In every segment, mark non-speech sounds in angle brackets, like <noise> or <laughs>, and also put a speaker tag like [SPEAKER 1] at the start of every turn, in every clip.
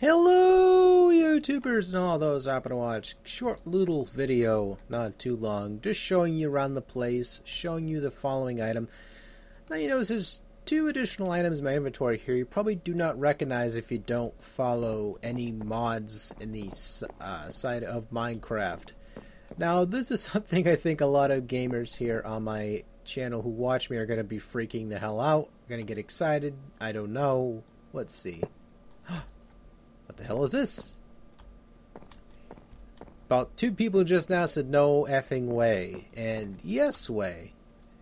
[SPEAKER 1] Hello, YouTubers and all those happen to watch. Short little video, not too long, just showing you around the place, showing you the following item. Now you notice there's two additional items in my inventory here you probably do not recognize if you don't follow any mods in the uh, side of Minecraft. Now this is <laughs> something I think a lot of gamers here on my channel who watch me are going to be freaking the hell out, going to get excited, I don't know. Let's see. <gasps> What the hell is this? About two people just now said no effing way. And yes way.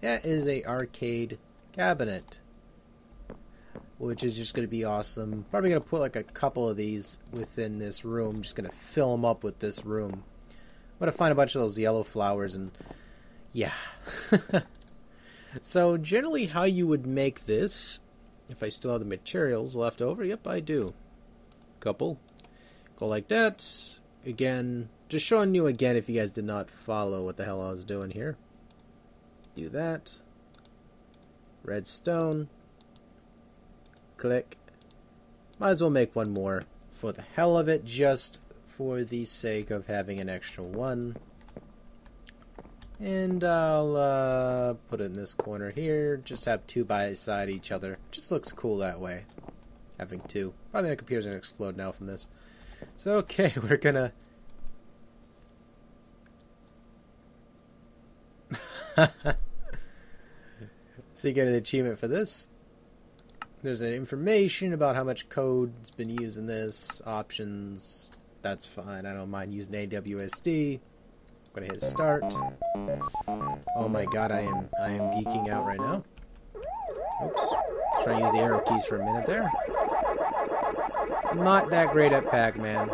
[SPEAKER 1] That is a arcade cabinet. Which is just going to be awesome. Probably going to put like a couple of these within this room. Just going to fill them up with this room. I'm going to find a bunch of those yellow flowers and... Yeah. <laughs> so generally how you would make this... If I still have the materials left over, yep, I do couple. Go like that. Again, just showing you again if you guys did not follow what the hell I was doing here. Do that. Redstone. Click. Might as well make one more for the hell of it, just for the sake of having an extra one. And I'll uh, put it in this corner here. Just have two by side each other. Just looks cool that way having two. Probably my computer's gonna explode now from this. So okay, <laughs> we're gonna so you get an achievement for this. There's an information about how much code's been used in this, options, that's fine, I don't mind using AWSD. I'm gonna hit start. Oh my god, I am I am geeking out right now. Oops. Trying to use the arrow keys for a minute there. Not that great at Pac-Man.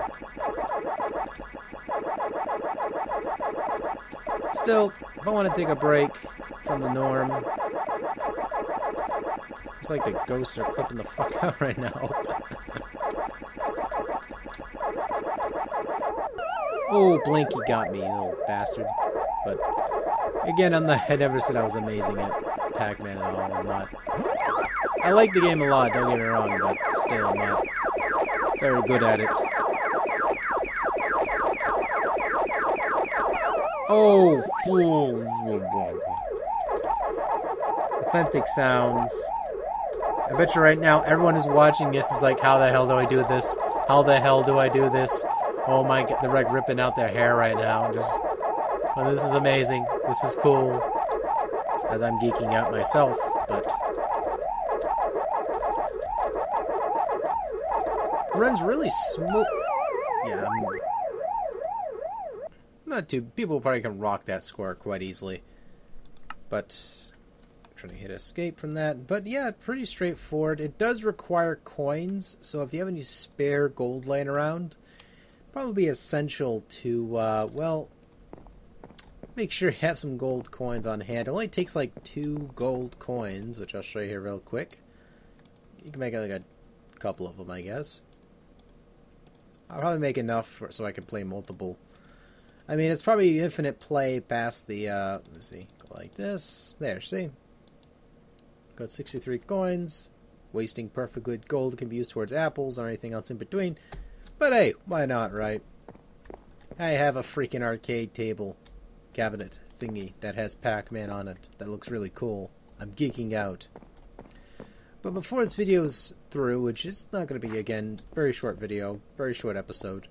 [SPEAKER 1] Still, if I want to take a break from the norm, it's like the ghosts are clipping the <laughs> fuck out right now. <laughs> oh, Blinky got me, little bastard. But again, I'm not, I never said I was amazing at Pac-Man at all. I'm not. I like the game a lot, don't get me wrong, but still, I'm not very good at it. Oh, <laughs> authentic sounds. I bet you right now everyone is watching this is like, how the hell do I do this? How the hell do I do this? Oh my, they're like ripping out their hair right now. Just, oh, this is amazing. This is cool. As I'm geeking out myself, but runs really smooth. Yeah, I'm not too. People probably can rock that score quite easily, but trying to hit escape from that. But yeah, pretty straightforward. It does require coins, so if you have any spare gold laying around, probably essential to uh, well make sure you have some gold coins on hand. It only takes like two gold coins, which I'll show you here real quick. You can make like a couple of them, I guess. I'll probably make enough for, so I can play multiple. I mean, it's probably infinite play past the, uh, let's see, like this. There, see? Got 63 coins. Wasting perfect good gold can be used towards apples or anything else in between. But hey, why not, right? I have a freaking arcade table cabinet thingy that has Pac-Man on it. That looks really cool. I'm geeking out. But before this video is through, which is not going to be, again, very short video, very short episode,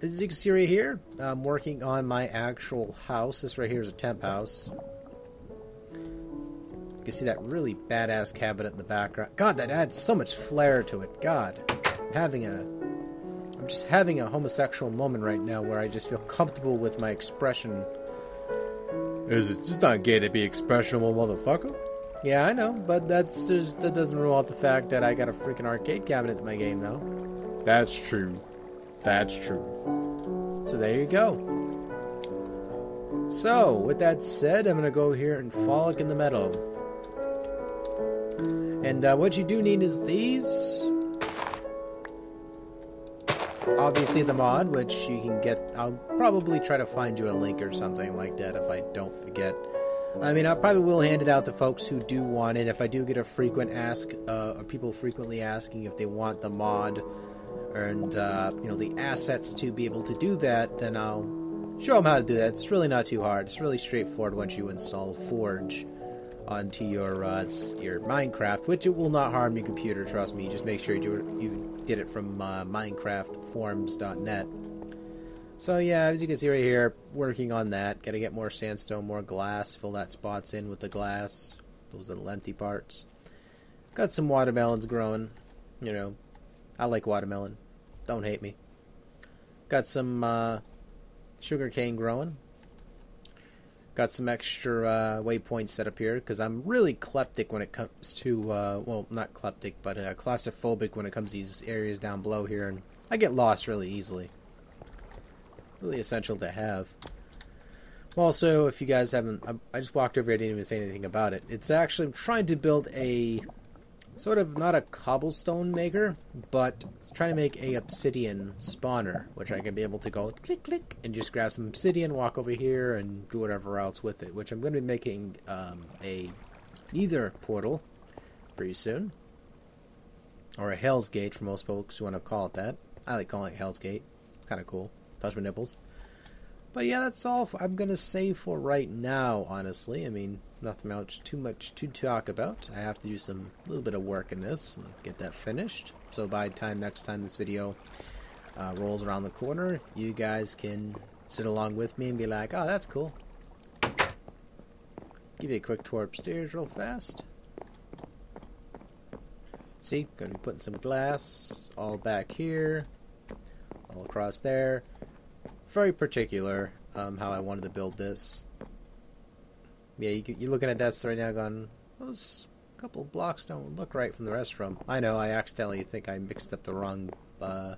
[SPEAKER 1] as you can see right here, I'm working on my actual house. This right here is a temp house. You can see that really badass cabinet in the background. God, that adds so much flair to it. God, I'm having a... I'm just having a homosexual moment right now where I just feel comfortable with my expression. Is it just not gay to be expressionable, motherfucker? Yeah, I know, but that's just, that doesn't rule out the fact that I got a freaking arcade cabinet in my game, though. That's true. That's true. So there you go. So, with that said, I'm gonna go here and frolic in the meadow. And uh, what you do need is these. Obviously the mod, which you can get. I'll probably try to find you a link or something like that if I don't forget. I mean, I probably will hand it out to folks who do want it. If I do get a frequent ask, uh, or people frequently asking if they want the mod, and uh, you know the assets to be able to do that, then I'll show them how to do that. It's really not too hard. It's really straightforward once you install Forge onto your uh, your Minecraft, which it will not harm your computer. Trust me. Just make sure you do it, you did it from uh, MinecraftForums.net. So yeah, as you can see right here, working on that. Gotta get more sandstone, more glass. Fill that spots in with the glass. Those are the lengthy parts. Got some watermelons growing. You know, I like watermelon. Don't hate me. Got some uh, sugarcane growing. Got some extra uh, waypoints set up here because I'm really kleptic when it comes to, uh, well, not kleptic, but uh, claustrophobic when it comes to these areas down below here, and I get lost really easily. Really essential to have. Also, if you guys haven't, I just walked over here, I didn't even say anything about it. It's actually, I'm trying to build a sort of not a cobblestone maker, but trying to make a obsidian spawner, which I can be able to go click click and just grab some obsidian, walk over here, and do whatever else with it. Which I'm going to be making um, a Nether portal pretty soon, or a Hell's Gate for most folks who want to call it that. I like calling it Hell's Gate. It's kind of cool. Touch my nipples. But yeah, that's all I'm gonna say for right now. Honestly, I mean, nothing much, too much to talk about. I have to do some little bit of work in this and get that finished. So by time next time this video uh, rolls around the corner, you guys can sit along with me and be like, "Oh, that's cool." Give you a quick tour upstairs, real fast. See, gonna be putting some glass all back here, all across there very particular um, how I wanted to build this. Yeah, you, you're looking at that right now going, those couple blocks don't look right from the rest from. I know, I accidentally think I mixed up the wrong uh,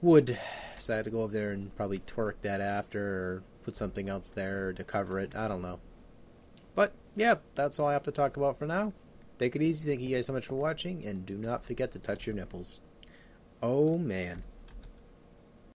[SPEAKER 1] wood, so I had to go over there and probably twerk that after, or put something else there to cover it. I don't know. But, yeah, that's all I have to talk about for now. Take it easy. Thank you guys so much for watching, and do not forget to touch your nipples. Oh, man.